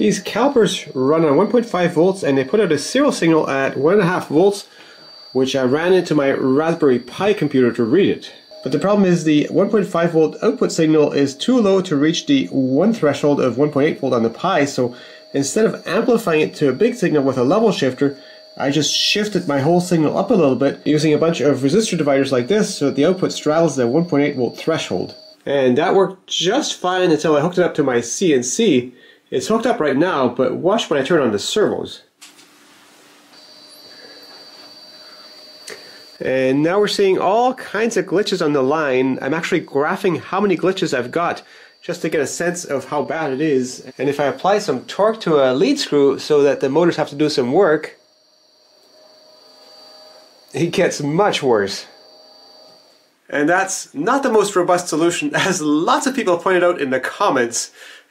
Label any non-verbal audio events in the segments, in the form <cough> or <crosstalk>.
These calipers run on 1.5 volts and they put out a serial signal at 1.5 volts which I ran into my Raspberry Pi computer to read it. But the problem is the 1.5 volt output signal is too low to reach the one threshold of 1.8 volt on the Pi, so instead of amplifying it to a big signal with a level shifter, I just shifted my whole signal up a little bit using a bunch of resistor dividers like this so that the output straddles the 1.8 volt threshold. And that worked just fine until I hooked it up to my CNC. It's hooked up right now, but watch when I turn on the servos. And now we're seeing all kinds of glitches on the line. I'm actually graphing how many glitches I've got just to get a sense of how bad it is. And if I apply some torque to a lead screw so that the motors have to do some work, it gets much worse. And that's not the most robust solution, <laughs> as lots of people pointed out in the comments.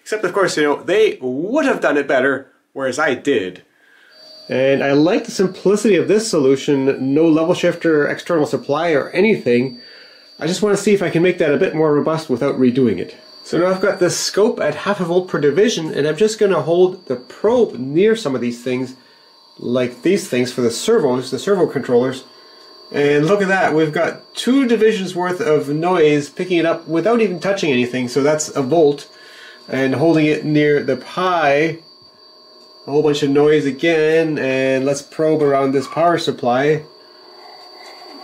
Except, of course, you know, they would have done it better, whereas I did. And I like the simplicity of this solution, no level shifter, external supply, or anything. I just want to see if I can make that a bit more robust without redoing it. So now I've got this scope at half a volt per division, and I'm just going to hold the probe near some of these things, like these things for the servos, the servo controllers. And look at that, we've got two divisions worth of noise picking it up without even touching anything, so that's a volt. And holding it near the Pi, a whole bunch of noise again and let's probe around this power supply.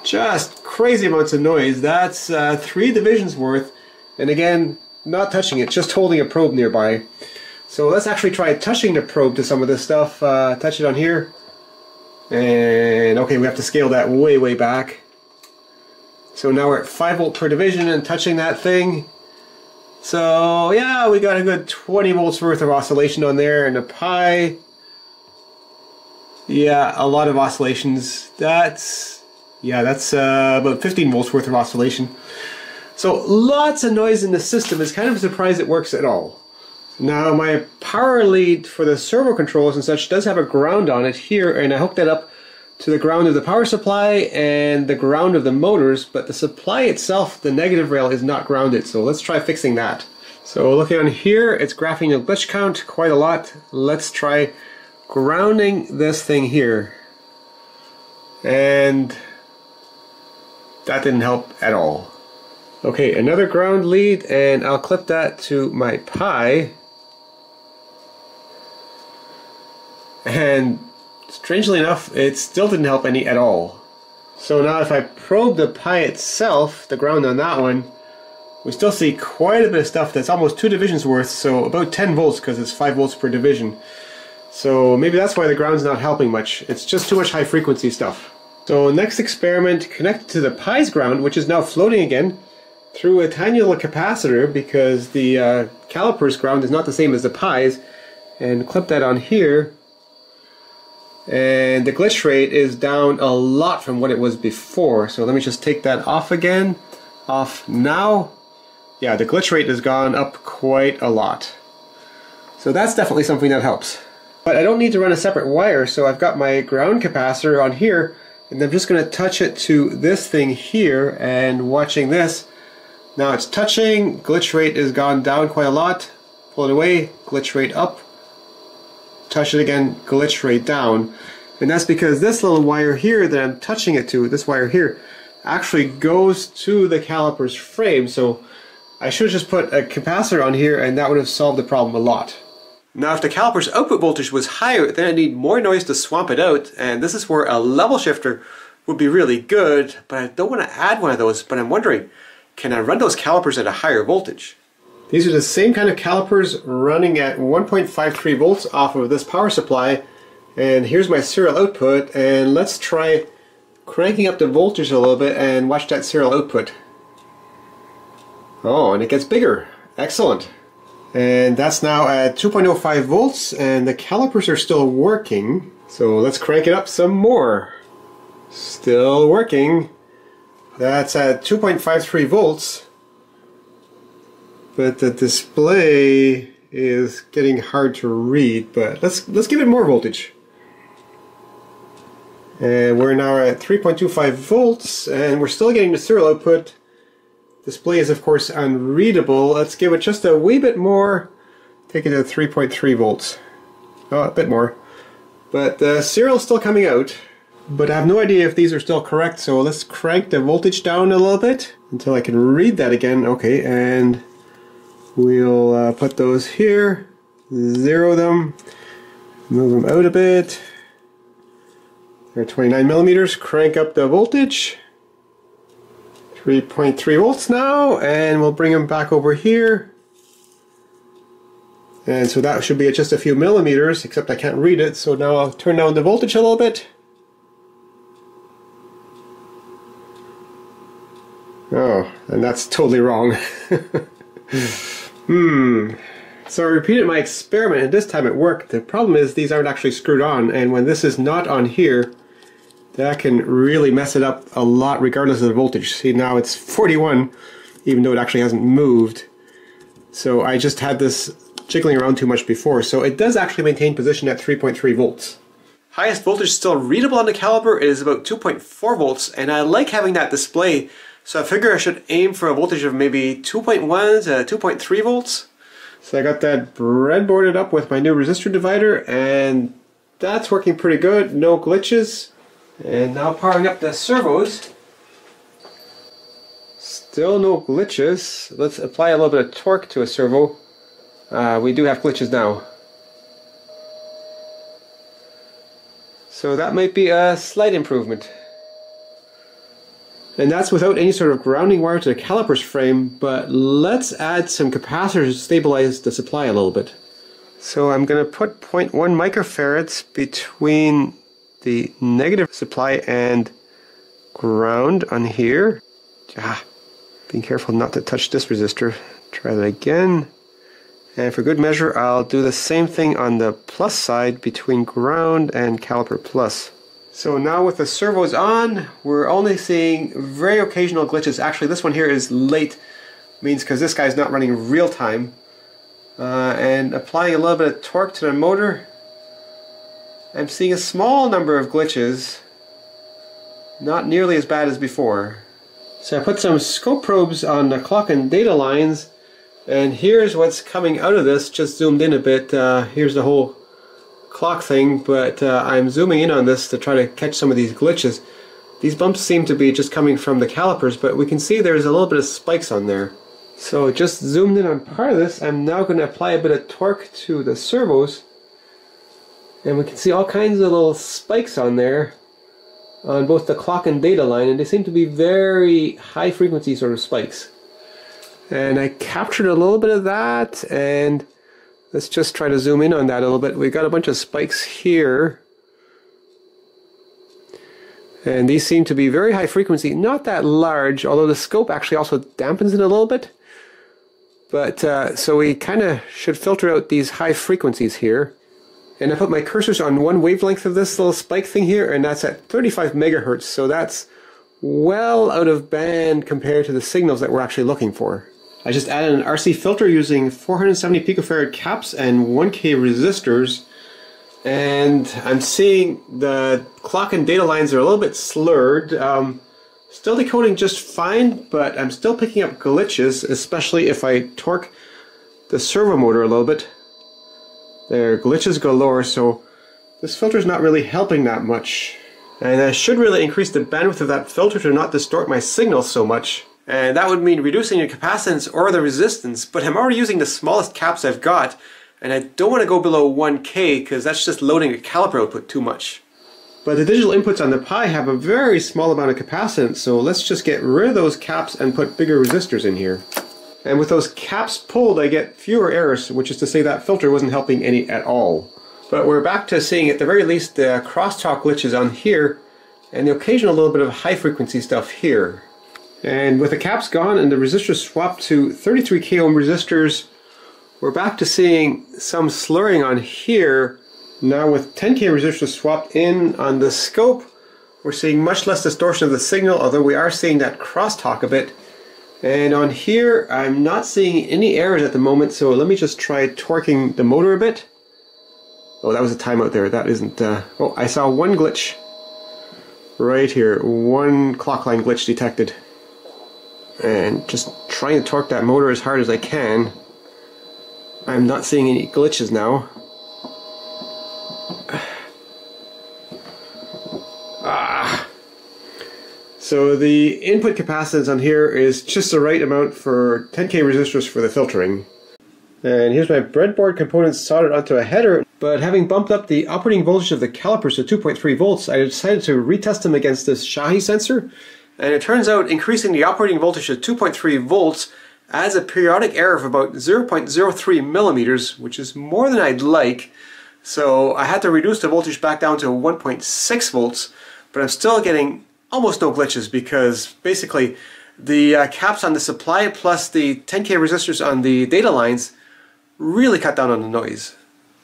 Just crazy amounts of noise. That's uh, three divisions worth and again not touching it just holding a probe nearby. So let's actually try touching the probe to some of this stuff. Uh, touch it on here. And okay we have to scale that way way back. So now we're at 5 volt per division and touching that thing so yeah, we got a good 20 volts worth of oscillation on there and a Pi. Yeah, a lot of oscillations. That's, yeah, that's uh, about 15 volts worth of oscillation. So lots of noise in the system. It's kind of a surprise it works at all. Now my power lead for the servo controls and such does have a ground on it here and I hooked that up to the ground of the power supply and the ground of the motors, but the supply itself, the negative rail, is not grounded. So let's try fixing that. So looking on here, it's graphing a glitch count quite a lot. Let's try grounding this thing here. And that didn't help at all. Okay, another ground lead, and I'll clip that to my Pi. And Strangely enough, it still didn't help any at all. So now if I probe the Pi itself, the ground on that one, we still see quite a bit of stuff that's almost two divisions worth, so about 10 volts because it's 5 volts per division. So maybe that's why the ground's not helping much. It's just too much high frequency stuff. So next experiment, connect to the Pi's ground, which is now floating again, through a tiny little capacitor because the uh, caliper's ground is not the same as the Pi's, and clip that on here and the glitch rate is down a lot from what it was before. So let me just take that off again. Off now. Yeah the glitch rate has gone up quite a lot. So that's definitely something that helps. But I don't need to run a separate wire so I've got my ground capacitor on here and I'm just going to touch it to this thing here and watching this. Now it's touching. Glitch rate has gone down quite a lot. Pull it away. Glitch rate up touch it again, glitch right down. And that's because this little wire here that I'm touching it to, this wire here, actually goes to the caliper's frame. So I should have just put a capacitor on here and that would have solved the problem a lot. Now if the caliper's output voltage was higher, then I'd need more noise to swamp it out, and this is where a level shifter would be really good, but I don't want to add one of those, but I'm wondering, can I run those calipers at a higher voltage? These are the same kind of calipers running at 1.53 volts off of this power supply. And here's my serial output. And let's try cranking up the voltage a little bit and watch that serial output. Oh, and it gets bigger. Excellent. And that's now at 2.05 volts and the calipers are still working. So let's crank it up some more. Still working. That's at 2.53 volts but the display is getting hard to read but let's let's give it more voltage and we're now at 3.25 volts and we're still getting the serial output display is of course unreadable let's give it just a wee bit more take it to 3.3 volts Oh, a bit more. But the serial's still coming out. But I have no idea if these are still correct, so let's crank the voltage down a little bit until I can read that again. Okay, and we'll uh, put those here, zero them, move them out a bit. They're 29 millimeters, crank up the voltage. 3.3 volts now, and we'll bring them back over here. And so that should be at just a few millimeters, except I can't read it, so now I'll turn down the voltage a little bit. Oh, and that's totally wrong. <laughs> hmm. So I repeated my experiment, and this time it worked. The problem is these aren't actually screwed on, and when this is not on here, that can really mess it up a lot regardless of the voltage. See, now it's 41, even though it actually hasn't moved. So I just had this jiggling around too much before. So it does actually maintain position at 3.3 volts. Highest voltage still readable on the caliper is about 2.4 volts, and I like having that display so I figure I should aim for a voltage of maybe 2.1 to 2.3 volts. So I got that breadboarded up with my new resistor divider and that's working pretty good, no glitches. And now powering up the servos. Still no glitches. Let's apply a little bit of torque to a servo. Uh, we do have glitches now. So that might be a slight improvement. And that's without any sort of grounding wire to the caliper's frame, but let's add some capacitors to stabilize the supply a little bit. So I'm going to put 0.1 microfarads between the negative supply and ground on here. Ah, being careful not to touch this resistor. Try that again. And for good measure, I'll do the same thing on the plus side between ground and caliper plus. So now with the servos on, we're only seeing very occasional glitches. Actually, this one here is late, means because this guy's not running real time. Uh, and applying a little bit of torque to the motor, I'm seeing a small number of glitches, not nearly as bad as before. So I put some scope probes on the clock and data lines, and here's what's coming out of this, just zoomed in a bit. Uh, here's the whole clock thing, but uh, I'm zooming in on this to try to catch some of these glitches. These bumps seem to be just coming from the calipers, but we can see there's a little bit of spikes on there. So just zoomed in on part of this, I'm now going to apply a bit of torque to the servos, and we can see all kinds of little spikes on there on both the clock and data line, and they seem to be very high frequency sort of spikes. And I captured a little bit of that, and Let's just try to zoom in on that a little bit. We've got a bunch of spikes here. And these seem to be very high frequency, not that large, although the scope actually also dampens it a little bit. But uh, so we kind of should filter out these high frequencies here. And I put my cursors on one wavelength of this little spike thing here, and that's at 35 megahertz. So that's well out of band compared to the signals that we're actually looking for. I just added an RC filter using 470 picofarad caps and 1K resistors. And I'm seeing the clock and data lines are a little bit slurred. Um, still decoding just fine, but I'm still picking up glitches, especially if I torque the servo motor a little bit. There, glitches galore, so this filter is not really helping that much. And I should really increase the bandwidth of that filter to not distort my signal so much. And that would mean reducing the capacitance or the resistance, but I'm already using the smallest caps I've got, and I don't want to go below 1K because that's just loading the caliper output too much. But the digital inputs on the Pi have a very small amount of capacitance, so let's just get rid of those caps and put bigger resistors in here. And with those caps pulled, I get fewer errors, which is to say that filter wasn't helping any at all. But we're back to seeing at the very least the crosstalk glitches on here, and the occasional little bit of high frequency stuff here. And with the caps gone and the resistors swapped to 33 k ohm resistors, we're back to seeing some slurring on here. Now with 10k resistors swapped in on the scope, we're seeing much less distortion of the signal, although we are seeing that crosstalk a bit. And on here, I'm not seeing any errors at the moment, so let me just try torquing the motor a bit. Oh, that was a timeout there. That isn't... Uh, oh, I saw one glitch right here. One clock line glitch detected and just trying to torque that motor as hard as I can. I'm not seeing any glitches now. <sighs> Ah. So the input capacitance on here is just the right amount for 10k resistors for the filtering. And here's my breadboard components soldered onto a header, but having bumped up the operating voltage of the calipers to 2.3 volts, I decided to retest them against this Shahe sensor and it turns out increasing the operating voltage to 2.3 volts adds a periodic error of about 0.03 millimeters, which is more than I'd like. So I had to reduce the voltage back down to 1.6 volts, but I'm still getting almost no glitches because basically the uh, caps on the supply plus the 10k resistors on the data lines really cut down on the noise.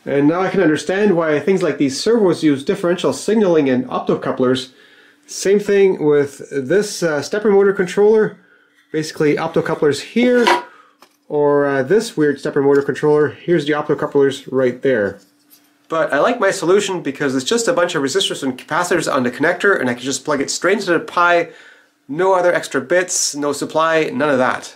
And now I can understand why things like these servos use differential signaling and optocouplers. Same thing with this uh, stepper motor controller. Basically optocouplers here, or uh, this weird stepper motor controller. Here's the optocouplers right there. But I like my solution because it's just a bunch of resistors and capacitors on the connector and I can just plug it straight into the Pi. No other extra bits, no supply, none of that.